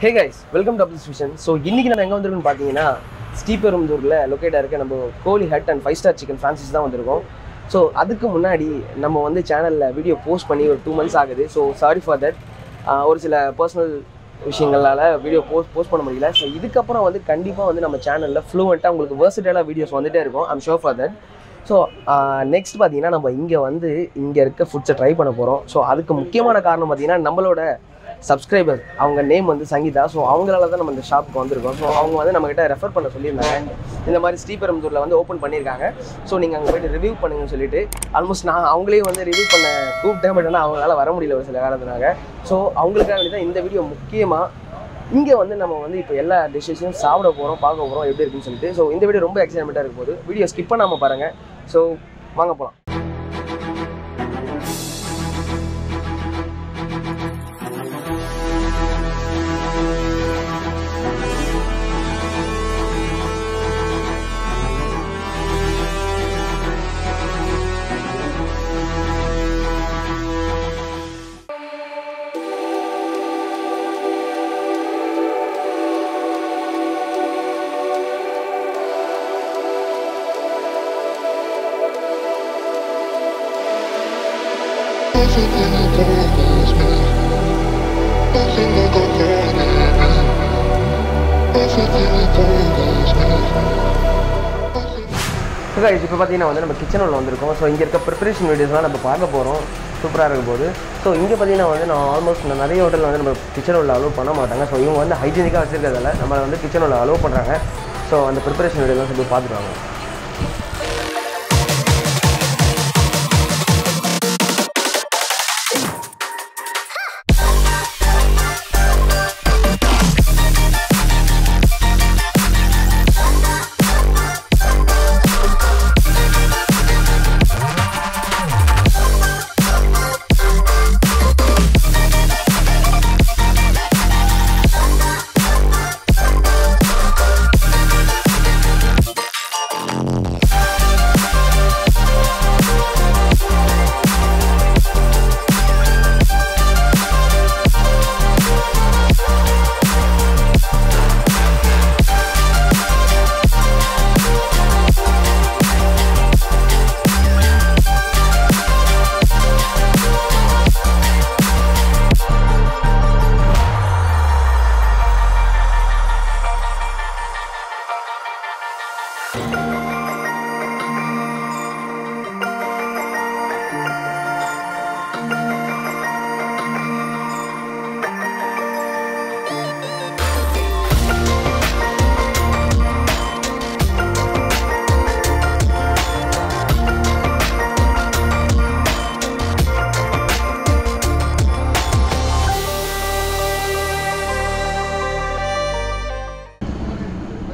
Hey guys welcome double apples so இன்னைக்கு நம்ம எங்கே வந்திருக்கோம்னு பார்த்தீங்கன்னா ஸ்ரீபெரும்புதூரில் லொக்கேட்டாக இருக்க நம்ம கோலி hut and five star chicken franchise தான் வந்திருக்கோம். ஸோ அதுக்கு முன்னாடி நம்ம வந்து சேனலில் வீடியோ போஸ்ட் பண்ணி ஒரு டூ மந்த்ஸ் ஆகுது. ஸோ சாரி ஃபார் தட் ஒரு சில பர்சனல் விஷயங்களால் வீடியோ போஸ்ட் போஸ்ட் பண்ண முடியல. ஸோ இதுக்கப்புறம் வந்து கண்டிப்பாக வந்து நம்ம சேனலில் ஃப்ளூவெண்ட்டாக உங்களுக்கு வேர்சிட்டலாக வீடியோஸ் வந்துகிட்டே இருக்கும். I'm sure for that so next பார்த்தீங்கன்னா நம்ம இங்கே வந்து இங்கே இருக்க ஃபுட்ஸை ட்ரை பண்ண போகிறோம் ஸோ அதுக்கு முக்கியமான காரணம் பார்த்தீங்கன்னா நம்மளோட சப்ஸ்கிரைபர் அவங்க நேம் வந்து சங்கீதா. ஸோ அவங்களால தான் நம்ம இந்த ஷாப்புக்கு வந்திருக்கோம். ஸோ அவங்க வந்து நம்மகிட்ட ரெஃபர் பண்ண சொல்லியிருந்தாங்க. இந்த மாதிரி ஸ்ரீபெரும்புதூரில் வந்து ஓப்பன் பண்ணியிருக்காங்க. ஸோ நீங்கள் அங்கே போயிட்டு ரிவ்யூ பண்ணுங்கன்னு சொல்லிட்டு ஆல்மோஸ்ட் நான் அவங்களே வந்து ரிவ்யூ பண்ண கூப்பிட்டேன். பட் ஆனால் அவங்களால வர முடியல ஒரு சில காரணத்தினால. ஸோ அவங்களுக்காக வேண்டி தான் இந்த வீடியோ முக்கியமாக இங்கே வந்து நம்ம வந்து இப்போ எல்லா டிஷ்ஷஸையும் சாப்பிட போகிறோம் பார்க்க போகிறோம் எப்படி இருக்குன்னு சொல்லிட்டு. ஸோ இந்த வீடியோ ரொம்ப எக்ஸைட்மெண்ட்டாக இருக்கும் போது வீடியோ ஸ்கிப் பண்ணாமல் பாருங்கள் ஸோ வாங்க போகலாம் ஸோ இப்போ பார்த்தீங்கன்னா வந்து நம்ம கிச்சன் உள்ள வந்திருக்கோம். ஸோ இங்கே இருக்க ப்ரிப்பரேஷன் வீடியோஸ்லாம் நம்ம பார்க்க போகிறோம் சூப்பராக இருக்கும் போது. ஸோ இங்கே பார்த்தீங்கன்னா வந்து நான் ஆல்மோஸ்ட் நிறைய ஹோட்டலில் வந்து நம்ம கிச்சன் உள்ள அலோவ் பண்ண மாட்டாங்க. ஸோ இவங்க வந்து ஹைஜீனிக்காக வச்சிருக்கிறதால நம்ம வந்து கிச்சன் உள்ள அலோவ் பண்ணுறாங்க ஸோ அந்த ப்ரிப்பரேஷன் வீடியோலாம் சொல்லி பார்த்துருவாங்க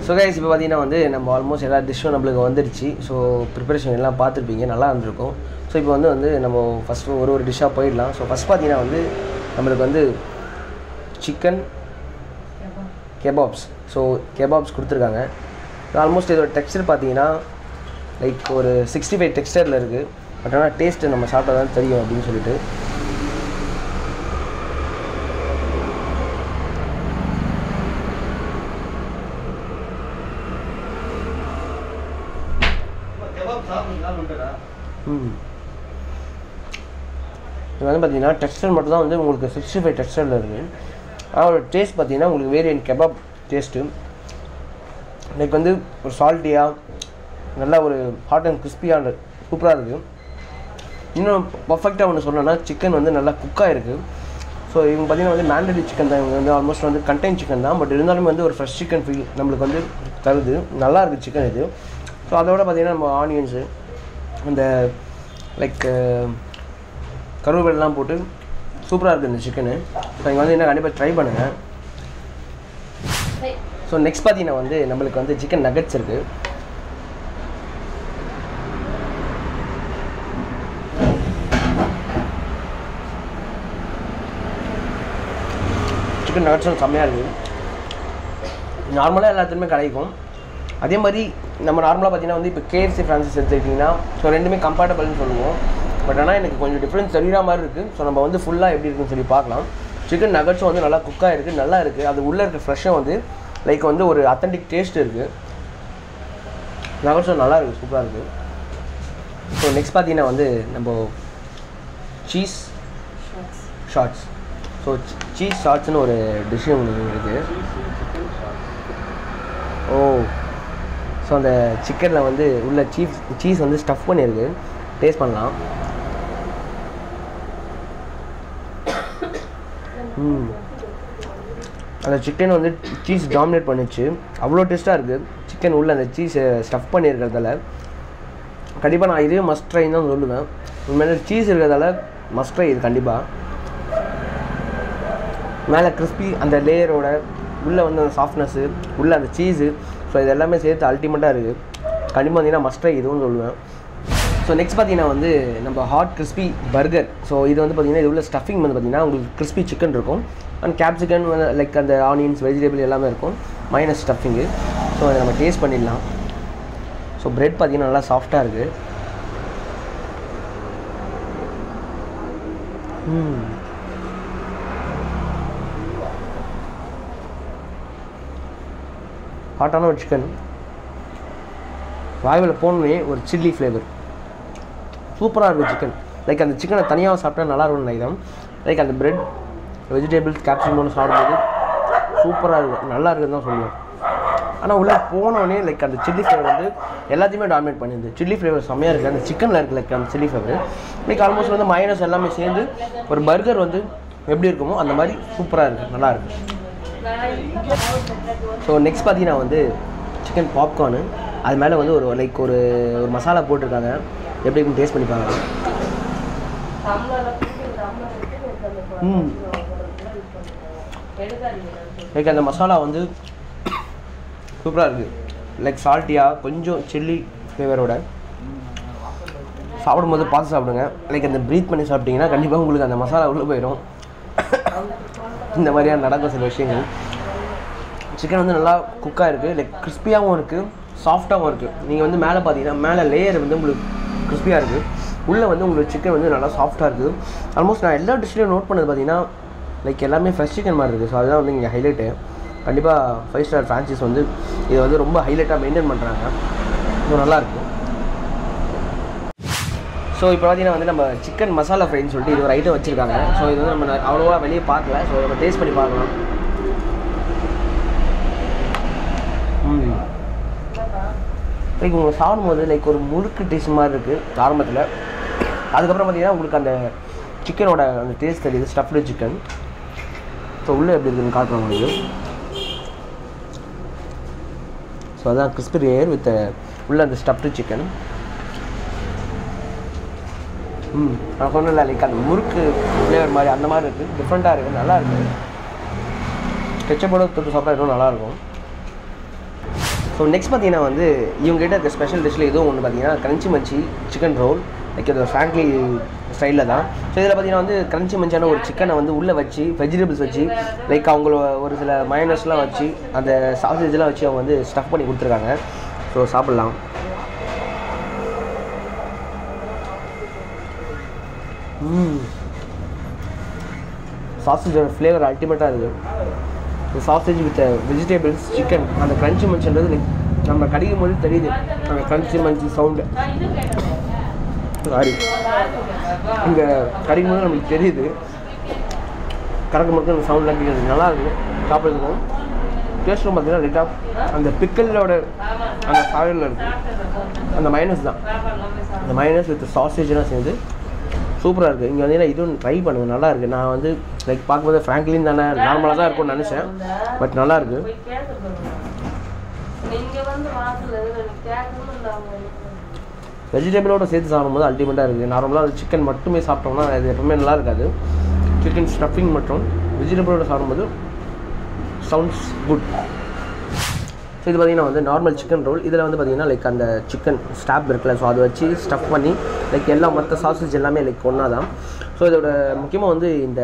ஸோ கைஸ் இப்போ பார்த்தீங்கன்னா வந்து நம்ம ஆல்மோஸ்ட் எல்லா டிஷ்ஷும் நம்மளுக்கு வந்துடுச்சு ஸோ ப்ரிப்பரேஷன் எல்லாம் பார்த்துருப்பீங்க. நல்லா இருந்திருக்கும். ஸோ இப்போ வந்து வந்து நம்ம ஃபஸ்ட்டு ஒரு ஒரு டிஷ்ஷாக போயிடலாம். ஸோ ஃபஸ்ட் பார்த்தீங்கன்னா வந்து நம்மளுக்கு வந்து சிக்கன் கெபாப்ஸ் ஸோ கெபாப்ஸ் கொடுத்துருக்காங்க. ஆல்மோஸ்ட் இதோட டெக்ஸ்டர் பார்த்தீங்கன்னா லைக் ஒரு சிக்ஸ்டி ஃபைவ் டெக்ஸ்டரில் இருக்குது பட் ஆனால் டேஸ்ட்டு நம்ம சாப்பிட்டா தான் தெரியும் அப்படின்னு சொல்லிட்டு. ம். இது வந்து பார்த்தீங்கன்னா டெக்ஸ்டர் மட்டும் தான் வந்து உங்களுக்கு சிக்ஸ்டி ஃபைவ் டெக்ஸ்டரில் இருக்குது அதோட டேஸ்ட் பார்த்தீங்கன்னா உங்களுக்கு வேரியன்ட் கெபாப் டேஸ்ட்டு லைக் வந்து ஒரு சால்ட்டியாக நல்லா ஒரு ஹாட் அண்ட் கிறிஸ்பியாக சூப்பராக இருக்குது இன்னும் பர்ஃபெக்டாக ஒன்று சொல்லணும்னா சிக்கன் வந்து நல்லா குக்காக இருக்குது ஸோ இவங்க பார்த்தீங்கன்னா வந்து மேண்டரி சிக்கன் தான். இவங்க வந்து ஆல்மோஸ்ட் வந்து கண்டெயின் சிக்கன் தான். பட் இருந்தாலும் வந்து ஒரு ஃப்ரெஷ் சிக்கன் ஃபீல் நம்மளுக்கு வந்து தருது. நல்லா இருக்குது சிக்கன் இது. ஸோ அதோட பார்த்திங்கன்னா நம்ம ஆனியன்ஸு அந்த லைக் கருவேப்பிலாம் போட்டு சூப்பராக இருக்குது இந்த சிக்கனு ஸோ இங்கே வந்து என்ன கண்டிப்பாக ட்ரை பண்ணுங்கள் ஸோ நெக்ஸ்ட் பார்த்தீங்கன்னா வந்து நம்மளுக்கு வந்து சிக்கன் நகட்ஸ் இருக்குது சிக்கன் நகட்ஸும் செம்மையாக இருக்குது நார்மலாக எல்லாத்துலேயுமே கிடைக்கும். அதே மாதிரி நம்ம நார்மலாக பார்த்தீங்கன்னா வந்து இப்போ கேஎஃப்சி ஃப்ரான்சைஸ் எடுத்துக்கிட்டிங்கன்னா ஸோ ரெண்டுமே கம்பேட்டபிள்னு சொல்லுவோம். பட் ஆனால் எனக்கு கொஞ்சம் டிஃப்ரென்ஸ் தெரியுற மாதிரி இருக்குது ஸோ நம்ம வந்து ஃபுல்லாக எப்படி இருக்குன்னு சொல்லி பார்க்கலாம். சிக்கன் நகட்ஸும் வந்து நல்லா குக்காக இருக்குது நல்லா இருக்குது அது உள்ளே இருக்க ஃப்ரெஷ்ஷாக வந்து லைக் வந்து ஒரு அத்தன்டிக் டேஸ்ட் இருக்குது நகட்ஸும் நல்லா இருக்குது சூப்பராக இருக்குது ஸோ நெக்ஸ்ட் பார்த்தீங்கன்னா வந்து நம்ம சீஸ் ஷார்ட்ஸ் ஸோ சீஸ் ஷார்ட்ஸ்னு ஒரு டிஷ் ஒன்று இருக்குது ஓ ஸோ அந்த சிக்கனில் வந்து உள்ள சீஸ் சீஸ் வந்து ஸ்டஃப் பண்ணியிருக்கு டேஸ்ட் பண்ணலாம். அந்த சிக்கன் வந்து சீஸ் டாமினேட் பண்ணிச்சு. அவ்வளோ டேஸ்ட்டாக இருக்குது சிக்கன் உள்ள அந்த சீஸ் ஸ்டஃப் பண்ணியிருக்கிறதால கண்டிப்பாக நான் இதே மஸ்ட் ட்ரைன்னு தான் சொல்லுவேன். உண்மையிலே சீஸ் இருக்கிறதால மஸ்ட் ட்ரை இது கண்டிப்பாக மேலே கிறிஸ்பி அந்த லேயரோட உள்ளே வந்து அந்த சாஃப்ட்னஸ்ஸு உள்ளே அந்த சீஸு ஸோ இது எல்லாமே சேர்த்து அல்டிமேட்டாக இருக்குது கண்டிப்பாக பார்த்தீங்கன்னா மஸ்டாக இதுவும் சொல்லுவேன். ஸோ நெக்ஸ்ட் பார்த்தீங்கன்னா வந்து நம்ம ஹாட் கிறிஸ்பி பர்கர் ஸோ இது வந்து பார்த்தீங்கன்னா இது உள்ள ஸ்டஃபிங் வந்து பார்த்தீங்கன்னா உங்களுக்கு கிறிஸ்பி சிக்கன் இருக்கும். அண்ட் கேப்சிகன் லைக் அந்த ஆனியன்ஸ் வெஜிடபிள் எல்லாமே இருக்கும். மைனஸ் ஸ்டஃபிங்கு ஸோ அதை நம்ம டேஸ்ட் பண்ணிடலாம். ஸோ பிரெட் பார்த்திங்கன்னா நல்லா சாஃப்டாக இருக்குது ம் hmm. ஹாட்டான ஒரு சிக்கன் வாயுவில் போனோடனே ஒரு சில்லி ஃப்ளேவர் சூப்பராக இருக்கும் சிக்கன் லைக் அந்த சிக்கனை தனியாக சாப்பிட்டா நல்லா இருக்கும்னு நினைக்கிறேன். லைக் அந்த பிரெட் வெஜிடபிள்ஸ் கேப்சிகம் சாப்பிடும்போது சூப்பராக இருக்கும். நல்லா இருக்குன்னு தான் சொல்லுவேன். ஆனால் உள்ளே போனோடனே லைக் அந்த சில்லி ஃப்ளேவர் வந்து எல்லாத்தையுமே டாமினேட் பண்ணிடுது சில்லி ஃப்ளேவர் செம்மையாக இருக்குது அந்த சிக்கனில் இருக்குது லைக் அந்த சில்லி ஃப்ளேவர் லைக் ஆல்மோஸ்ட் வந்து மைனஸ் எல்லாமே சேர்ந்து ஒரு பர்கர் வந்து எப்படி இருக்குமோ அந்த மாதிரி சூப்பராக இருக்குது நல்லா ஸோ நெக்ஸ்ட் பார்த்தீங்கன்னா வந்து சிக்கன் பாப்கார்னு அது மேலே வந்து ஒரு லைக் ஒரு ஒரு மசாலா போட்டிருக்காங்க. எப்படி இருக்குன்னு டேஸ்ட் பண்ணி ம். லைக் அந்த மசாலா வந்து சூப்பராக இருக்குது லைக் சால்ட்டியாக கொஞ்சம் சில்லி ஃப்ளேவரோட சாப்பிடும்போது பார்த்து சாப்பிடுங்க. லைக் அந்த ப்ரீத் பண்ணி சாப்பிட்டீங்கன்னா கண்டிப்பாக உங்களுக்கு அந்த மசாலா உள்ளே போயிடும். இந்த மாதிரியான நடக்கும் சில விஷயங்கள். சிக்கன் வந்து நல்லா குக்காக இருக்குது லைக் கிறிஸ்பியாகவும் இருக்குது சாஃப்டாகவும் இருக்குது நீங்கள் வந்து மேலே பார்த்தீங்கன்னா மேலே லேயர் வந்து உங்களுக்கு கிறிஸ்பியாக இருக்குது உள்ளே வந்து உங்களுக்கு சிக்கன் வந்து நல்லா சாஃப்டாக இருக்குது ஆல்மோஸ்ட் நான் எல்லா டிஷ்லையும் நோட் பண்ணது பார்த்தீங்கன்னா லைக் எல்லாமே ஃப்ரெஷ் சிக்கன் மாதிரி இருக்குது ஸோ அதுதான் வந்து இங்கே ஹைலைட்டு கண்டிப்பாக ஃபைவ் ஸ்டார் ஃப்ரான்ச்சைஸ் வந்து இதை வந்து ரொம்ப ஹைலைட்டாக மெயின்டைன் பண்ணுறாங்க ஸோ நல்லாயிருக்கு ஸோ இப்போ பார்த்தீங்கன்னா வந்து நம்ம சிக்கன் மசாலா ஃப்ரைன்னு சொல்லிட்டு இது ஒரு ஐட்டம் வச்சுருக்காங்க. ஸோ இது வந்து நம்ம அவ்வளோவா வெளியே பார்க்கல ஸோ நம்ம டேஸ்ட் பண்ணி பார்க்கலாம். லைக் உங்களுக்கு சாப்பிடும்போது லைக் ஒரு முறுக்கு டேஸ்ட் மாதிரி இருக்குது ஆரம்பத்தில். அதுக்கப்புறம் பார்த்தீங்கன்னா உங்களுக்கு அந்த சிக்கனோட அந்த டேஸ்ட் தெரியுது ஸ்டஃப்டு சிக்கன் ஸோ உள்ளே எப்படி இருக்குன்னு காட்டுறோம் உங்களுக்கு. ஸோ அதான் கிறிஸ்பி லேயர் வித் உள்ள அந்த ஸ்டஃப்டு சிக்கன் ம் நான் சொன்னல லைக் அந்த முறுக்கு ஃப்ளேவர் மாதிரி அந்த மாதிரி இருக்குது டிஃப்ரெண்ட்டாக இருக்குது நல்லா இருக்குது கெச்சப்போட தொட்டு சாப்பிட்டா இன்னும் நல்லாயிருக்கும் ஸோ நெக்ஸ்ட் பார்த்தீங்கன்னா வந்து இவங்ககிட்ட இருக்க ஸ்பெஷல் டிஷ்ஷில் இதுவும் ஒன்று பார்த்தீங்கன்னா crunchy munchy chicken roll like இது ஃப்ராங்க்லி ஸ்டைலில் தான். ஸோ இதில் பார்த்தீங்கன்னா வந்து கிரன்ச்சி மஞ்சான ஒரு சிக்கனை வந்து உள்ளே வச்சு வெஜிடபிள்ஸ் வச்சு லைக் அவங்கள ஒரு சில மயனஸ்லாம் வச்சு அந்த சாசேஜ்லாம் வச்சு அவங்க வந்து ஸ்டஃப் பண்ணி கொடுத்துருக்காங்க. ஸோ சாப்பிட்லாம். சாசேஜோட ஃப்ளேவர் அல்டிமேட்டாக இருக்குது. இந்த சாசேஜ் வித் வெஜிடபிள்ஸ் சிக்கன் அந்த க்ரன்ச்சி மஞ்சன்றது நம்ம கடிக்கும் போது தெரியுது. அந்த க்ரன்ச்சி மஞ்சி சவுண்டு சாரி இங்கே கடிக்கும் போது நமக்கு தெரியுது. கறக்க மட்டும் அந்த சவுண்ட்லாம் கேட்குறது நல்லா இருக்கும் சாப்பிட்றதுக்கும் டேஸ்ட்டும் பார்த்தீங்கன்னா லைட்டாக அந்த பிக்கலோட அந்த சாயலில் இருக்குது அந்த மைனஸ் தான். அந்த மைனஸ் வித் சாசேஜ்லாம் சேர்ந்து சூப்பராக இருக்குது இங்கே வந்து இதுவும் ட்ரை பண்ணுங்க. நல்லா இருக்குது நான் வந்து லைக் பார்க்கும்போது ஃப்ராங்க்லின் தானே நார்மலாக தான் இருக்கும்னு நினச்சேன். பட் நல்லா இருக்கு. வெஜிடபிளோட சேர்த்து சாப்பிடும்போது அல்டிமேட்டாக இருக்குது நார்மலாக அது சிக்கன் மட்டுமே சாப்பிட்டோம்னா அது எப்பவுமே நல்லா இருக்காது. சிக்கன் ஸ்டஃபிங் மற்றும் வெஜிடபிளோட சாப்பிடும்போது சவுண்ட்ஸ் குட் ஸோ இது பார்த்தீங்கன்னா வந்து நார்மல் சிக்கன் ரோல் இதில் வந்து பார்த்தீங்கன்னா லைக் அந்த சிக்கன் ஸ்டாப் இருக்குல்ல. ஸோ அதை வச்சு ஸ்டஃப் பண்ணி லைக் எல்லா மற்ற சாசேஜ் எல்லாமே லைக் ஒன்றா தான் ஸோ இதோட முக்கியமாக வந்து இந்த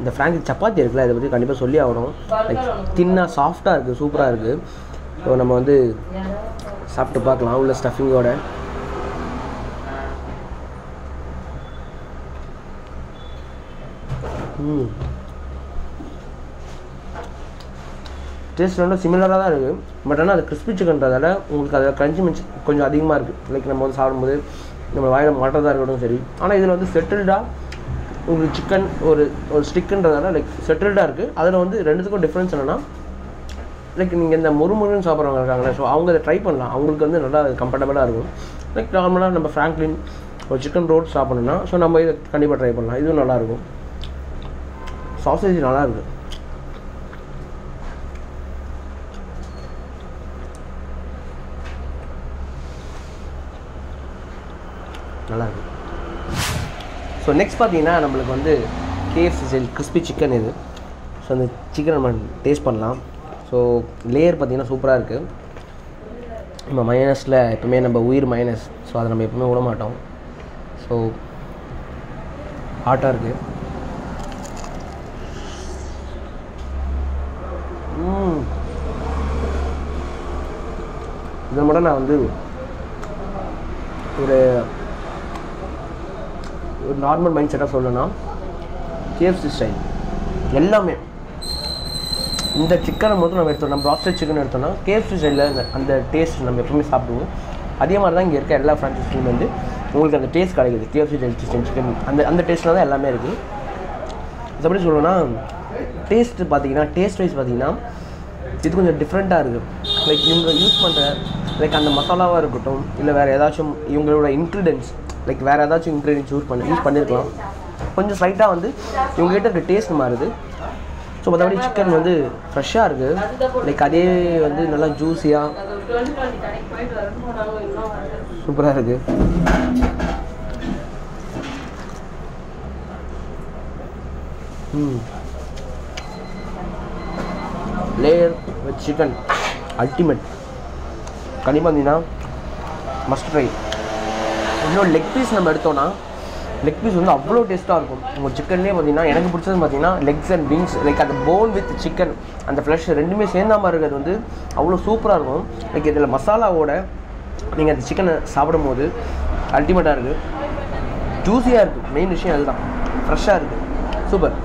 இந்த ஃப்ராங்க் சப்பாத்தி இருக்குல்ல இதை பற்றி கண்டிப்பாக சொல்லி ஆகணும். லைக் தின்னாக சாஃப்டாக இருக்குது சூப்பராக இருக்குது ஸோ நம்ம வந்து சாப்பிட்டு பார்க்கலாம் உள்ள ஸ்டஃபிங்கோட ம். டேஸ்ட் ரெண்டும் சிமிலராக தான் இருக்குது பட் ஆனால் அது கிறிஸ்பி சிக்கன்றதால உங்களுக்கு அதில் கிரன்ச்சி மின்ச் கொஞ்சம் அதிகமாக இருக்குது லைக் நம்ம வந்து சாப்பிடும்போது நம்ம வாயில் மாட்டுறதா இருக்கட்டும் சரி. ஆனால் இதில் வந்து செட்டில்டாக உங்களுக்கு சிக்கன் ஒரு ஒரு ஸ்டிக்குன்றதால லைக் செட்டில்டாக இருக்குது அதில் வந்து ரெண்டுத்துக்கும் டிஃப்ரென்ஸ் என்னென்னா லைக் நீங்கள் இந்த முறுமுறுன்னு சாப்பிட்றவங்க இருக்காங்களே ஸோ அவங்க அதை ட்ரை பண்ணலாம். அவங்களுக்கு வந்து நல்லா கம்ஃபர்டபுளாக இருக்கும். லைக் நார்மலாக நம்ம ஃப்ராங்க்லின் ஒரு சிக்கன் ரோட் சாப்பிட்ணுன்னா ஸோ நம்ம இதை கண்டிப்பாக ட்ரை பண்ணலாம். இதுவும் நல்லாயிருக்கும் சாசேஜ் நல்லா நல்லாயிருக்கும் நல்லா ஸோ நெக்ஸ்ட் பார்த்தீங்கன்னா நம்மளுக்கு வந்து கேஎஃப்சி செல் கிறிஸ்பி சிக்கன் இது. ஸோ அந்த சிக்கன் நம்ம டேஸ்ட் பண்ணலாம். ஸோ லேயர் பார்த்தீங்கன்னா சூப்பராக இருக்குது நம்ம மைனஸில் எப்பவுமே நம்ம உயிர் மைனஸ் ஸோ அதை நம்ம எப்பவுமே விட மாட்டோம். ஸோ ஹாட்டாக இருக்குது இதை மட்டும் நான் வந்து ஒரு ஒரு நார்மல் மைண்ட் செட்டாக சொல்லணும்னா கேஎஃப்சி ஸ்டைல் எல்லாமே. இந்த சிக்கனை மட்டும் நம்ம எடுத்தோம் நம்ம ப்ராஸ்டட் சிக்கன் எடுத்தோம்னா கேஎஃப்சி ஸ்டைலில் அந்த டேஸ்ட் நம்ம எப்பவுமே சாப்பிடுவோம். அதே மாதிரி தான் இங்கே இருக்க எல்லா ஃப்ரான்ச்சைஸ்லையும் வந்து உங்களுக்கு அந்த டேஸ்ட் கிடைக்குது. கேஎஃப்சி ஸ்டைல் சிக்கன் சிக்கன் அந்த அந்த டேஸ்ட்டில் தான் எல்லாமே இருக்குது எப்படி சொல்லணும்னா டேஸ்ட்டு பார்த்தீங்கன்னா டேஸ்ட் வைஸ் பார்த்தீங்கன்னா இது கொஞ்சம் டிஃப்ரெண்ட்டாக இருக்குது லைக் இவங்க யூஸ் பண்ணுற லைக் அந்த மசாலாவாக இருக்கட்டும் இல்லை வேறு ஏதாச்சும் இவங்களோட இன்க்ரீடியன்ஸ் லைக் வேறு ஏதாச்சும் இன்க்ரீடியன்ஸ் யூஸ் பண்ணி யூஸ் பண்ணியிருக்கலாம் கொஞ்சம் ஸ்லைட்டாக வந்து இவங்ககிட்ட இருக்க டேஸ்ட் மாறுது. ஸோ மற்றபடி சிக்கன் வந்து ஃப்ரெஷ்ஷாக இருக்குது லைக் அதே வந்து நல்லா ஜூஸியாக சூப்பராக இருக்குது ம். லேயர் வித் சிக்கன் அல்டிமேட் கண்டிப்பாக பார்த்தீங்கன்னா மஸ்ட் ட்ரை இன்னும் லெக் பீஸ் நம்ம எடுத்தோன்னா லெக் பீஸ் வந்து அவ்வளோ டேஸ்ட்டாக இருக்கும். உங்கள் சிக்கன்லேயே பார்த்தீங்கன்னா எனக்கு பிடிச்சது பார்த்தீங்கன்னா லெக்ஸ் அண்ட் விங்ஸ் லைக் அந்த போன் வித் சிக்கன் அந்த ஃப்ளஷ் ரெண்டுமே சேர்ந்த மாதிரி இருக்கிறது வந்து அவ்வளோ சூப்பராக இருக்கும். லைக் இதில் மசாலாவோட நீங்கள் அந்த சிக்கனை சாப்பிடும்போது அல்டிமேட்டாக இருக்குது ஜூஸியாக இருக்குது மெயின் விஷயம் அதுதான். ஃப்ரெஷ்ஷாக இருக்குது சூப்பர்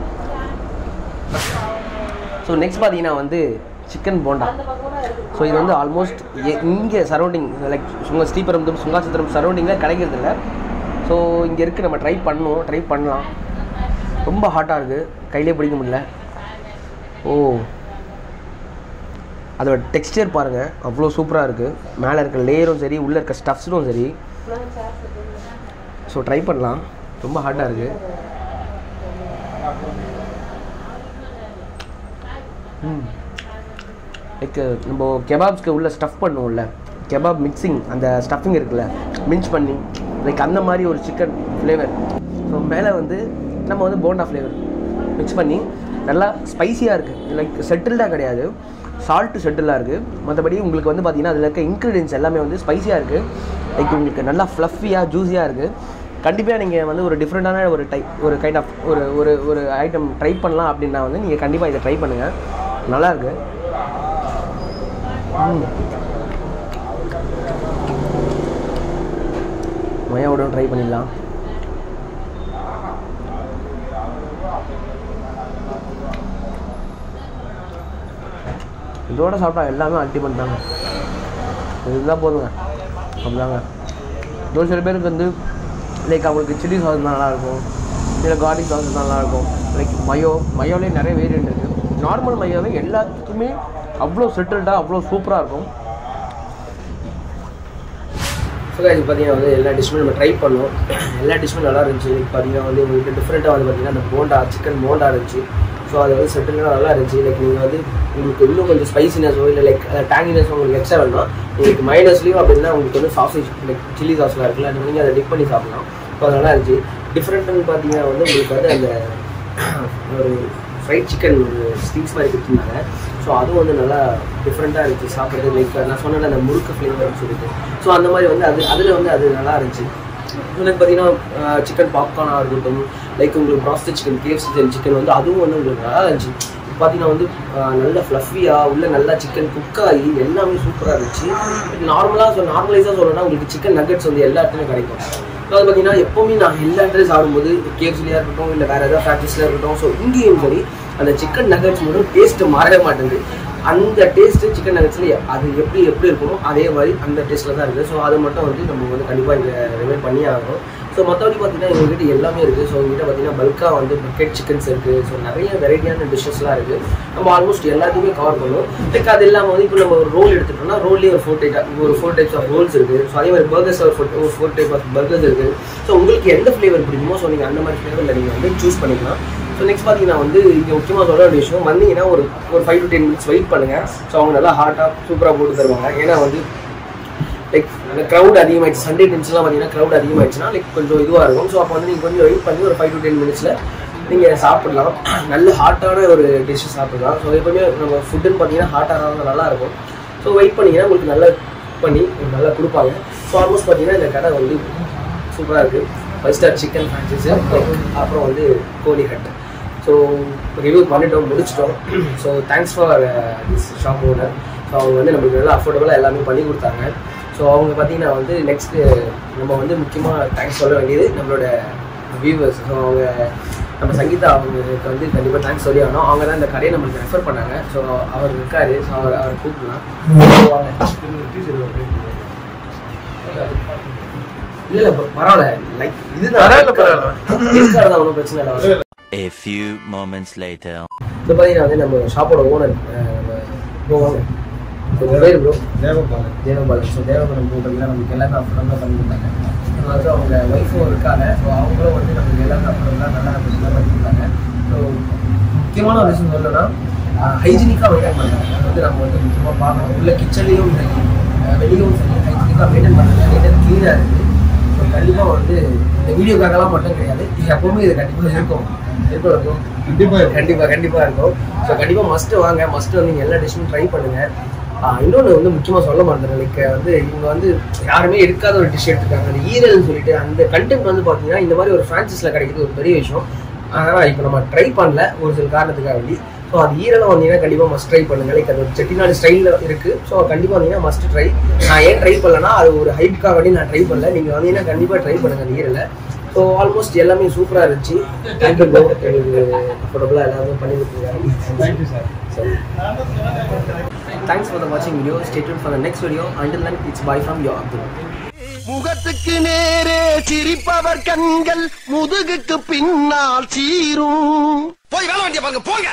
ஸோ நெக்ஸ்ட் பார்த்தீங்கன்னா வந்து சிக்கன் போண்டா. ஸோ இது வந்து ஆல்மோஸ்ட் இங்கே சரௌண்டிங் லைக் சுங்க ஸ்ரீபெரும்புதூர் சுங்காசித்திரம் சரௌண்டிங்கில் கிடைக்கிறது இல்லை. ஸோ இங்கே இருக்குது நம்ம ட்ரை பண்ணுவோம் ட்ரை பண்ணலாம். ரொம்ப ஹாட்டாக இருக்குது கையிலே பிடிக்க முடியல. ஓ. அதோட டெக்ஸ்டர் பாருங்கள் அவ்வளோ சூப்பராக இருக்குது மேலே இருக்க லேயரும் சரி உள்ளே இருக்க ஸ்டஃப்ஸும் சரி. ஸோ ட்ரை பண்ணலாம். ரொம்ப ஹாட்டாக இருக்குது லைக் uh, நம்ம கெபாப்ஸ்க்கு உள்ள ஸ்டஃப் பண்ணுவோம்ல. கெபாப் மிக்சிங் அந்த ஸ்டஃபிங் இருக்குல்ல மின்ச் பண்ணி லைக் அந்த மாதிரி ஒரு சிக்கன் ஃப்ளேவர் ஸோ மேலே வந்து நம்ம வந்து போண்டா ஃப்ளேவர் மிக்ஸ் பண்ணி நல்லா ஸ்பைசியாக இருக்குது லைக் செட்டில்டாக கிடையாது. சால்ட்டு செட்டிலாக இருக்குது மற்றபடி உங்களுக்கு வந்து பார்த்தீங்கன்னா அதில் இருக்க இன்க்ரீடியன்ஸ் எல்லாமே வந்து ஸ்பைசியாக இருக்குது லைக் உங்களுக்கு நல்லா ஃப்ளஃபியாக ஜூஸியாக இருக்குது கண்டிப்பாக நீங்கள் வந்து ஒரு டிஃப்ரெண்ட்டான ஒரு டைப் ஒரு கைண்ட் ஆஃப் ஒரு ஒரு ஒரு ஐட்டம் ட்ரை பண்ணலாம் அப்படின்னா வந்து நீங்கள் கண்டிப்பாக இதை ட்ரை பண்ணுங்கள் நல்லாயிருக்கு மயாவோட ட்ரை பண்ணிடலாம். இதோட சாப்பிட்டா எல்லாமே அல்டிமேட் தாங்க. இதுதான் போதுங்க. அப்படிதாங்க. ஒரு சில பேருக்கு வந்து லைக் அவங்களுக்கு சில்லி சாஸ் நல்லாயிருக்கும். இல்லை கார்லிக் சாஸ் நல்லாயிருக்கும். லைக் மயோ மயோலேயே நிறைய வேரியன்ட் இருக்குது நார்மல் மயோவே எல்லாத்துக்குமே அவ்வளோ செட்டில்டாக அவ்வளோ சூப்பராக இருக்கும். ஸோ இது பார்த்தீங்கன்னா வந்து எல்லா டிஷ்ஷுமே நம்ம ட்ரை பண்ணோம். எல்லா டிஷ்ஷுமே நல்லா இருந்துச்சு. பார்த்தீங்கன்னா வந்து உங்களுக்கு டிஃப்ரெண்ட்டாக வந்து பார்த்தீங்கன்னா அந்த போண்டா சிக்கன் போண்டா இருந்துச்சு. ஸோ அது வந்து செட்டிலாக நல்லா இருந்துச்சு. லைக் நீங்கள் வந்து உங்களுக்கு இன்னும் கொஞ்சம் ஸ்பைசினஸோ இல்லை லைக் டேங்கினஸோ உங்களுக்கு எக்ஸ்ட்ரா வேணும்னா உங்களுக்கு மைனஸ்லேயும் அப்படின்னா உங்களுக்கு வந்து சாசேஜ் லைக் சில்லி சாஸ்லாம் இருக்குல்ல அது நீங்கள் அதை டிப் பண்ணி சாப்பிடலாம். ஸோ அது நல்லா இருந்துச்சு. டிஃப்ரெண்ட்டுன்னு பார்த்தீங்கன்னா வந்து உங்களுக்கு வந்து அந்த ஒரு ஃப்ரைட் சிக்கன் ஒரு ஸ்டீக்ஸ் மாதிரி கொடுத்துருந்தாங்க. ஸோ அதுவும் வந்து நல்லா டிஃப்ரெண்ட்டாக இருந்துச்சு. சாப்பிட்றது லைக் நான் சொன்னேன் அந்த முறுக்கு ஃப்ளேவர்னு சொல்லிட்டு. ஸோ அந்த மாதிரி வந்து அது அதில் வந்து அது நல்லா இருந்துச்சு. எனக்கு பார்த்தீங்கன்னா சிக்கன் பாப்கார்னாக இருக்கட்டும் லைக் உங்களுக்கு ப்ராஸ்டட் சிக்கன் கேஎஃப்சி சிக்கன் வந்து அதுவும் வந்து உங்களுக்கு நல்லா இருந்துச்சு. பார்த்தீங்கன்னா வந்து நல்ல ஃப்ளஃபியாக உள்ள நல்லா சிக்கன் குக் ஆகி எல்லாமே சூப்பராக இருந்துச்சு. நார்மலாக சொல் நார்மலைஸாக சொல்லணும்னா உங்களுக்கு சிக்கன் நக்கெட்ஸ் வந்து எல்லா இடத்துலையும் கிடைக்கும். ஸோ அது பார்த்தீங்கன்னா எப்போவுமே நான் எல்லா இடத்துலையும் சாப்பிடும்போது கேஎஃப்சிலையாக இருக்கட்டும் இல்லை வேறு ஏதாவது ஃபேக்ட்ரிஸ்லையாக இருக்கட்டும் ஸோ இங்கேயும் சரி அந்த சிக்கன் நக்கெட்ஸ் மட்டும் டேஸ்ட்டு மாறவே மாட்டேங்குது. அந்த டேஸ்ட்டு சிக்கன் நகட்ஸ்ல அது எப்படி எப்படி இருக்குமோ அதே மாதிரி அந்த டேஸ்ட்டில் தான் இருக்குது. ஸோ அது மட்டும் வந்து நம்ம வந்து கண்டிப்பாக இங்கே ரிமைண்ட் பண்ணி ஆகணும். ஸோ மற்றபடி பார்த்தீங்கன்னா எங்ககிட்ட எல்லாமே இருக்குது. ஸோ எங்ககிட்ட பார்த்தீங்கன்னா பல்காக வந்து பக்கெட் சிக்கன்ஸ் இருக்குது. ஸோ நிறைய வெரைட்டியான டிஷ்ஷஸ்லாம் இருக்குது. நம்ம ஆல்மோஸ்ட் எல்லாத்தையுமே கவர் பண்ணுவோம். லைக் அது இல்லாமல் வந்து இப்போ நம்ம ஒரு ரோல் எடுத்துட்டோம்னா ரோல்லேயே ஒரு ஃபோர் டைப் ஒரு ஃபோர் டைப்ஸ் ஆஃப் ரோல்ஸ் இருக்குது. ஸோ அதே மாதிரி பர்கர்ஸ் ஒரு ஃபோர் ஒரு ஃபோர் டைப் ஆஃப் பர்கர்ஸ் இருக்குது. ஸோ உங்களுக்கு எந்த ஃப்ளேவர் பிடிக்குமோ ஸோ நீங்கள் அந்த மாதிரி ஃப்ளேவரில் நீங்கள் வந்து சூஸ் பண்ணிக்கலாம். ஸோ நெக்ஸ்ட் பார்த்தீங்கன்னா வந்து இங்கே முக்கியமாக சொல்ல வேண்டிய விஷயம் வந்தீங்கன்னா ஒரு ஒரு five to ten minutes wait பண்ணுங்கள் ஸோ அவங்க நல்லா ஹார்ட்டாக சூப்பராக போட்டு தருவாங்க. ஏன்னா வந்து லைக் அந்த க்ரௌட் அதிகமாகிடுச்சு சண்டே டென்ஸ்லாம் பார்த்தீங்கன்னா க்ரௌட் அதிகமாகிடுச்சுன்னா லைக் கொஞ்சம் இதுவாக இருக்கும். ஸோ அப்போ வந்து நீங்கள் கொஞ்சம் வெயிட் பண்ணி ஒரு ஃபைவ் டு டென் மினிட்ஸில் நீங்கள் சாப்பிடலாம். நல்ல ஹாட்டான ஒரு டிஷ்ஷு சாப்பிடலாம். ஸோ எப்பவுமே நம்ம ஃபுட்டுன்னு பார்த்தீங்கன்னா ஹாட்டாக இருந்தால் நல்லா இருக்கும். ஸோ வெயிட் பண்ணிங்கன்னா உங்களுக்கு நல்லா பண்ணி நல்லா கொடுப்பாங்க. ஸோ ஆல்மோஸ்ட் பார்த்தீங்கன்னா இந்த கடை வந்து சூப்பராக இருக்குது ஃபைவ் ஸ்டார் சிக்கன் ஃப்ரான்ச்சைஸு அப்புறம் வந்து கோழி ஹட் ஸோ ரிவ்யூ பண்ணிட்டோம் முடிச்சிட்டோம். So thanks for this shop owner so அவங்க வந்து நம்மளுக்கு நல்லா அஃபோர்டபுளாக எல்லாமே பண்ணி கொடுத்தாங்க. ஸோ அவங்க பார்த்தீங்கன்னா வந்து நெக்ஸ்ட்டு நம்ம வந்து முக்கியமாக தேங்க்ஸ் சொல்ல வேண்டியது நம்மளோட வியூவர்ஸ் ஸோ அவங்க நம்ம சங்கீதா அவங்களுக்கு வந்து கண்டிப்பாக தேங்க்ஸ் சொல்லி ஆகணும். அவங்க தான் இந்த கடையை நம்மளுக்கு ரெஃபர் பண்ணாங்க. ஸோ அவர் இருக்காரு. ஸோ அவர் அவர் கூப்பிடலாம். இல்ல இல்ல பரவாயில்ல. லைக் இதுதான் பரவாயில்ல, பரவாயில்ல. ஒன்றும் பிரச்சனை இல்லை. A few moments later. இப்போ பார்த்தீங்கன்னா வந்து நம்ம ஷாப்போட ஓனர் ஸோ பேர் தேவபாலன். தேவபாலன். ஸோ தேவபாலன் போட்டதுல நமக்கு எல்லாமே அப்புறம் பண்ணி கொடுத்தாங்க ஸோ வந்து அவங்க ஒய்ஃபும் இருக்காங்க. ஸோ அவங்களும் வந்து நமக்கு எல்லாமே அப்புறம் தான் நல்லா எல்லாம் பண்ணி கொடுத்தாங்க ஸோ முக்கியமான ஒரு விஷயம் சொல்லணும்னா ஹைஜீனிக்காக மெயின்டைன் பண்ணுறாங்க அது வந்து நம்ம வந்து முக்கியமாக பார்க்கணும். உள்ள கிச்சன்லேயும் சரி வெளியும் சரி ஹைஜீனிக்காக மெயின்டைன் பண்ணுறாங்க மெயின்டைன் க்ளீனாக இருக்குது கண்டிப்பாக வந்து இந்த வீடியோக்காகலாம் மட்டும் கிடையாது. எப்பவுமே இது கண்டிப்பாக இருக்கும். இருக்கும் இருக்கும். கண்டிப்பா இருக்கும். கண்டிப்பா கண்டிப்பா இருக்கும். ஸோ கண்டிப்பா மஸ்ட் வாங்க. மஸ்ட் வந்து நீங்க எல்லா டிஷ்ஷும் ட்ரை பண்ணுங்க. ஆஹ் இன்னொன்று வந்து முக்கியமா சொல்ல மாட்டேன் லைக் வந்து இவங்க வந்து யாருமே எடுக்காத ஒரு டிஷ் எடுத்துருக்காங்க. அந்த ஈரல்னு சொல்லிட்டு அந்த கண்டென்ட் வந்து பாத்தீங்கன்னா இந்த மாதிரி ஒரு ஃப்ரான்ச்சைஸ்ல கிடைக்கிறது ஒரு பெரிய விஷயம். ஆனால் இப்போ நம்ம ட்ரை பண்ணல. ஒரு சில காரணத்துக்காக வேண்டி. ஸோ அது ஈரலம் வந்தீங்கன்னா கண்டிப்பாக மஸ்ட் ட்ரை பண்ணுங்க. லைக் அது ஒரு செட்டிநாடு ஸ்டைலில் இருக்கு. ஸோ கண்டிப்பாக வந்தீங்கன்னா மஸ்ட் ட்ரை நான் ஏன் ட்ரை பண்ணலன்னா அது ஒரு ஹைப்காக வேண்டி நான் ட்ரை பண்ணல. நீங்கள் வந்தீங்கன்னா கண்டிப்பாக ட்ரை பண்ணுங்க அந்த ஈரலை. ஸோ ஆல்மோஸ்ட் எல்லாமே சூப்பராக இருந்துச்சு. தேங்க்யூ ப்ரோ எனக்கு அஃபோர்டபுளாக எல்லாமே பண்ணி கொடுத்துருக்காங்க தேங்க்ஸ் ஃபார் த வாட்சிங் video stay tune for the next video until then it's bye from yo Abdul முகத்துக்கு நேரே சிரிப்பவர் கண்கள் முதுகுக்கு பின்னால் சீரும். போய் வேலை வண்டிய பாருங்க போங்க.